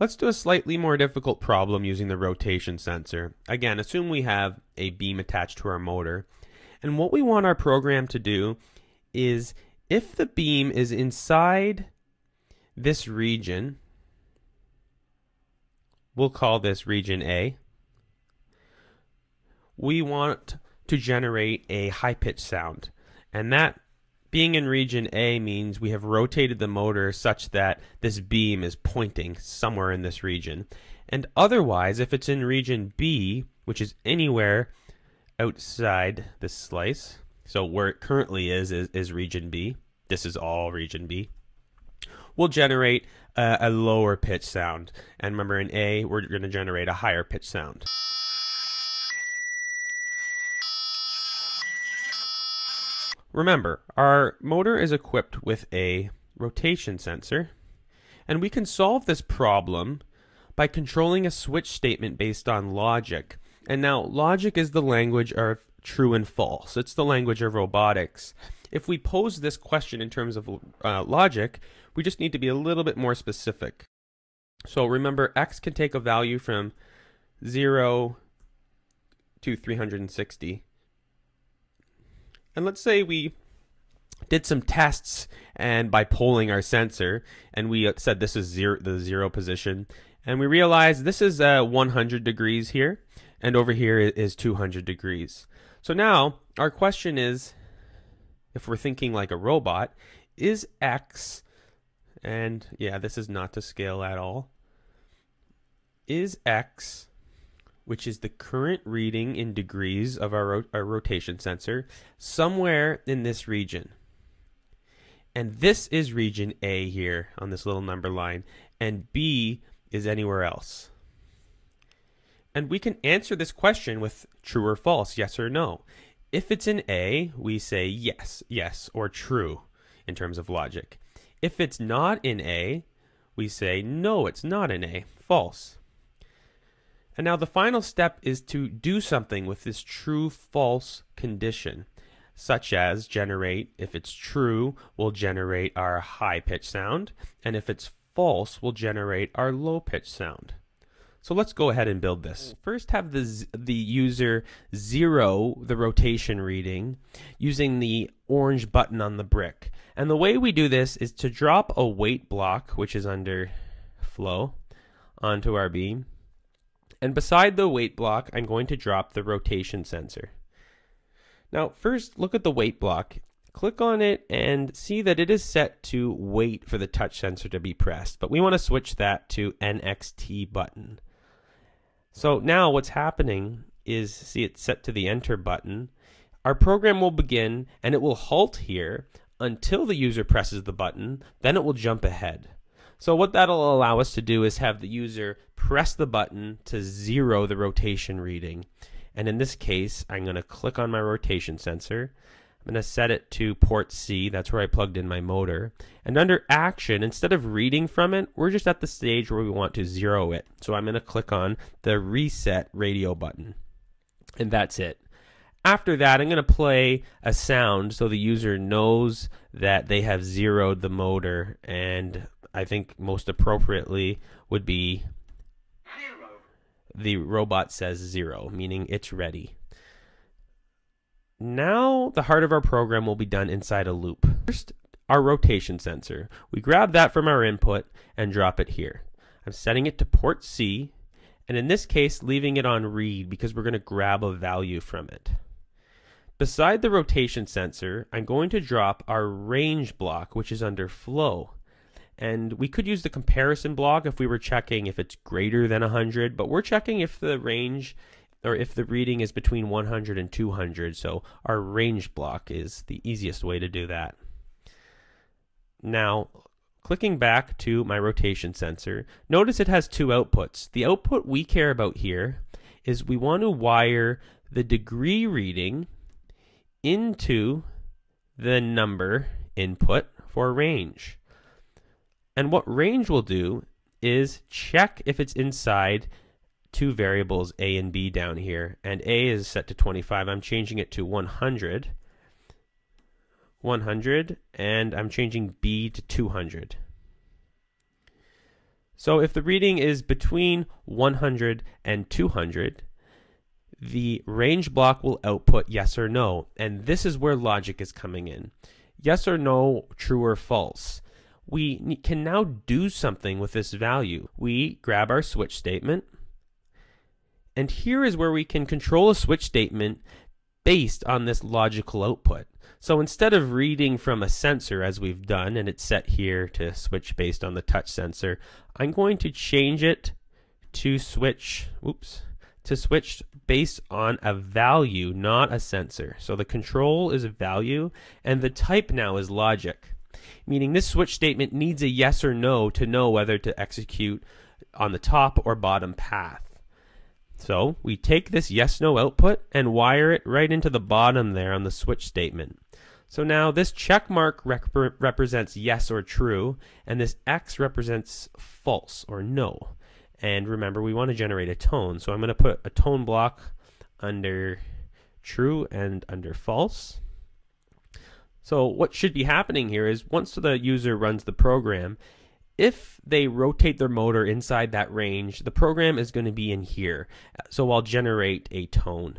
Let's do a slightly more difficult problem using the rotation sensor. Again, assume we have a beam attached to our motor. And what we want our program to do is if the beam is inside this region, we'll call this region A, we want to generate a high pitched sound. And that being in region A means we have rotated the motor such that this beam is pointing somewhere in this region. And otherwise, if it's in region B, which is anywhere outside this slice, so where it currently is, is, is region B, this is all region B, we'll generate a, a lower pitch sound. And remember in A, we're going to generate a higher pitch sound. Remember, our motor is equipped with a rotation sensor, and we can solve this problem by controlling a switch statement based on logic. And now, logic is the language of true and false. It's the language of robotics. If we pose this question in terms of uh, logic, we just need to be a little bit more specific. So remember, x can take a value from 0 to 360. And let's say we did some tests and by polling our sensor and we said this is zero the zero position and we realized this is uh, 100 degrees here and over here is 200 degrees. So now our question is if we're thinking like a robot is x and yeah this is not to scale at all is x which is the current reading in degrees of our, our rotation sensor, somewhere in this region. And this is region A here on this little number line, and B is anywhere else. And we can answer this question with true or false, yes or no. If it's in A, we say yes, yes, or true in terms of logic. If it's not in A, we say no, it's not in A, false. And now the final step is to do something with this true false condition, such as generate, if it's true, we'll generate our high pitch sound, and if it's false, we'll generate our low pitch sound. So let's go ahead and build this. First have the, the user zero the rotation reading using the orange button on the brick. And the way we do this is to drop a wait block, which is under flow, onto our beam. And beside the wait block, I'm going to drop the rotation sensor. Now, first, look at the wait block. Click on it and see that it is set to wait for the touch sensor to be pressed, but we want to switch that to NXT button. So now what's happening is, see it's set to the enter button. Our program will begin and it will halt here until the user presses the button, then it will jump ahead. So what that'll allow us to do is have the user press the button to zero the rotation reading. And in this case, I'm going to click on my rotation sensor. I'm going to set it to port C. That's where I plugged in my motor. And under action, instead of reading from it, we're just at the stage where we want to zero it. So I'm going to click on the reset radio button. And that's it. After that, I'm going to play a sound so the user knows that they have zeroed the motor and I think most appropriately would be zero. The robot says zero, meaning it's ready. Now the heart of our program will be done inside a loop. First, our rotation sensor. We grab that from our input and drop it here. I'm setting it to port C, and in this case, leaving it on read because we're going to grab a value from it. Beside the rotation sensor, I'm going to drop our range block, which is under flow. And we could use the comparison block if we were checking if it's greater than 100, but we're checking if the range or if the reading is between 100 and 200. So our range block is the easiest way to do that. Now, clicking back to my rotation sensor, notice it has two outputs. The output we care about here is we want to wire the degree reading into the number input for range. And what range will do is check if it's inside two variables a and b down here. And a is set to 25. I'm changing it to 100. 100 and I'm changing b to 200. So if the reading is between 100 and 200, the range block will output yes or no. And this is where logic is coming in. Yes or no, true or false. We can now do something with this value. We grab our switch statement, and here is where we can control a switch statement based on this logical output. So instead of reading from a sensor as we've done, and it's set here to switch based on the touch sensor, I'm going to change it to switch, oops, to switch based on a value, not a sensor. So the control is a value, and the type now is logic, meaning this switch statement needs a yes or no to know whether to execute on the top or bottom path. So we take this yes no output and wire it right into the bottom there on the switch statement. So now this check mark rep represents yes or true, and this X represents false or no. And remember, we want to generate a tone. So I'm going to put a tone block under true and under false. So what should be happening here is once the user runs the program, if they rotate their motor inside that range, the program is going to be in here. So I'll generate a tone.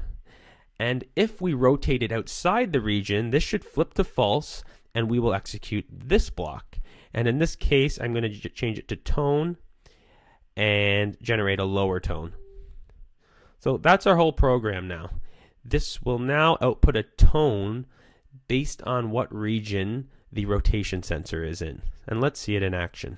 And if we rotate it outside the region, this should flip to false and we will execute this block. And in this case, I'm going to change it to tone and generate a lower tone. So that's our whole program now. This will now output a tone based on what region the rotation sensor is in. And let's see it in action.